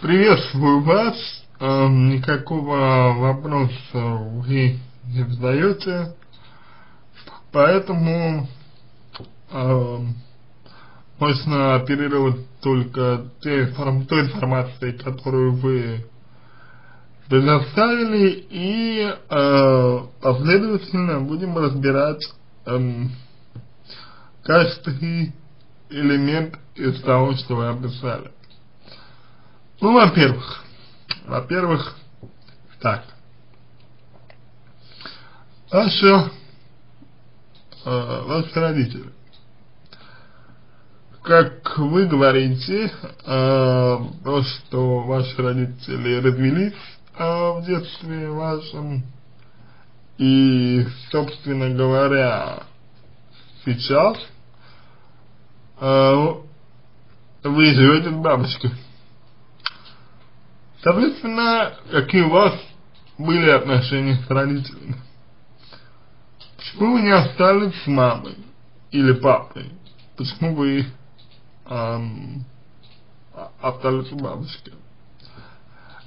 приветствую вас, э, никакого вопроса вы не задаете, поэтому э, можно оперировать только той информацией, которую вы предоставили, и э, последовательно будем разбирать э, каждый элемент из того, что вы описали. Ну, во-первых, во-первых, так, ваши, э, ваши родители, как вы говорите, э, то, что ваши родители развелись э, в детстве вашем, и, собственно говоря, сейчас э, вы живете с бабушкой. Соответственно, какие у вас были отношения с родителями? Почему вы не остались с мамой или папой? Почему вы эм, остались у бабушки?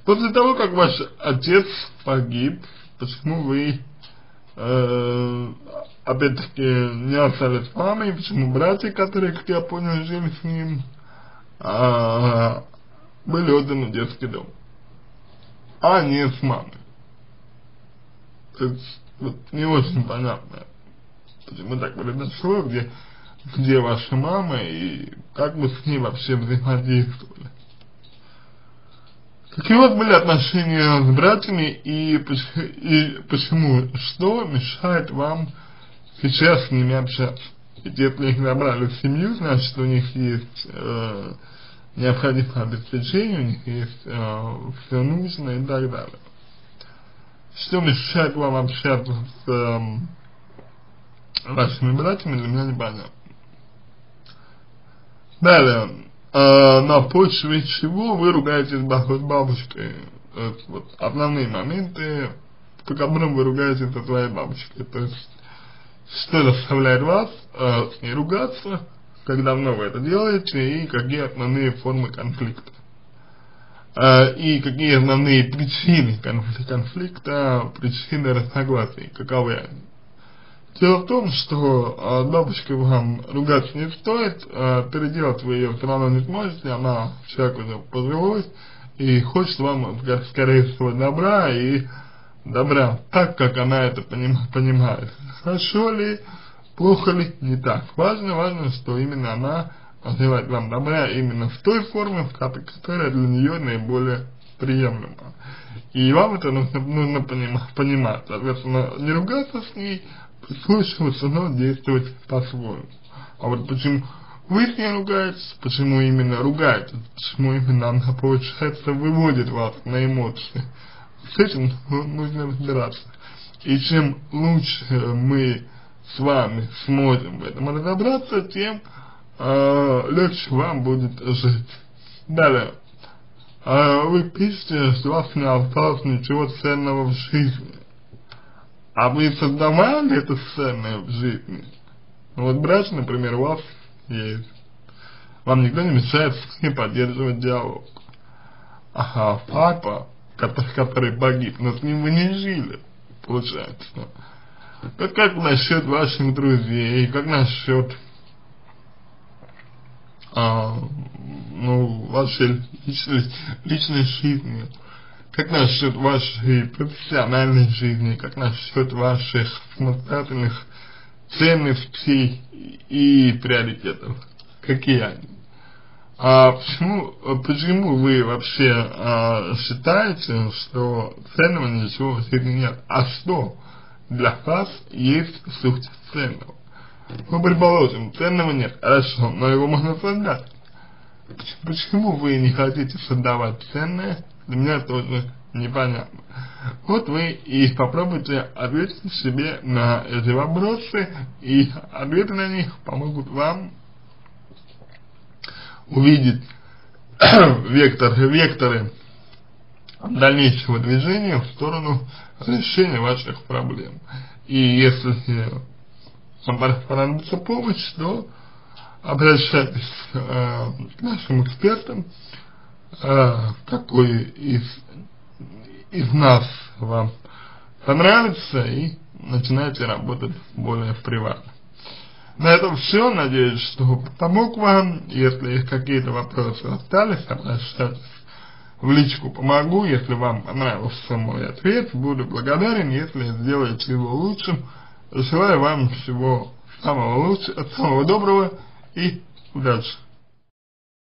После того, как ваш отец погиб, почему вы э, опять-таки не остались с мамой, почему братья, которые, как я понял, жили с ним, э, были отданы в детский дом? А не с мамой. То есть, вот, не очень понятно, почему так произошло, где, где ваша мама и как вы с ней вообще взаимодействовали. Какие вас были отношения с братьями и, и почему, что мешает вам сейчас с ними общаться? Ведь если их набрали в семью, значит у них есть э, необходимое обеспечение, у них есть э, все нужное и так далее. Что мешает вам общаться с э, вашими братьями, для меня непонятно. Далее, э, на почве чего вы ругаетесь с бабушкой? Это вот основные моменты, по которым вы ругаетесь со своей бабушкой. То есть, что заставляет вас э, с ней ругаться, как давно вы это делаете и какие основные формы конфликта. Uh, и какие основные причины конфликта, причины разногласий, каковы они. Дело в том, что uh, бабушка вам ругаться не стоит, uh, переделать вы ее все равно не сможете, она человек уже пожилой и хочет вам, скорее всего, добра и добра, так как она это поним, понимает. Хорошо ли, плохо ли, не так. Важно, важно, что именно она называет вам добра именно в той форме, в которая для нее наиболее приемлема. И вам это нужно, нужно понимать, понимать. Соответственно, не ругаться с ней, прислушиваться, но действовать по-своему. А вот почему вы с ней ругаетесь, почему именно ругаетесь, почему именно она, получается, выводит вас на эмоции. С этим нужно разбираться. И чем лучше мы с вами сможем в этом разобраться, тем э, легче вам будет жить. Далее. Э, вы пишете, что у вас не осталось ничего ценного в жизни. А вы создавали это ценное в жизни? Ну, вот брать, например, у вас есть. Вам никто не мешает с ним поддерживать диалог. Ага, папа, который, который погиб, но с ним вы не жили, получается. Как, как насчет ваших друзей, как насчет а, ну, вашей личной, личной жизни, как насчет вашей профессиональной жизни, как насчет ваших самостоятельных ценностей и приоритетов, какие они. А почему, почему вы вообще а, считаете, что ценного ничего в жизни нет? А что? Для вас есть суть ценного. Ну, предположим, ценного нет, хорошо, но его можно создать. Почему вы не хотите создавать ценное, для меня тоже непонятно. Вот вы и попробуйте ответить себе на эти вопросы, и ответы на них помогут вам увидеть вектор, векторы дальнейшего движения в сторону решения ваших проблем. И если вам понадобится помощь, то обращайтесь э, к нашим экспертам, э, какой из, из нас вам понравится и начинайте работать более приватно. На этом все. Надеюсь, что помог вам. Если какие-то вопросы остались, обращайтесь в личку помогу. Если вам понравился мой ответ, буду благодарен, если сделаете его лучшим. Желаю вам всего самого лучшего, самого доброго и удачи.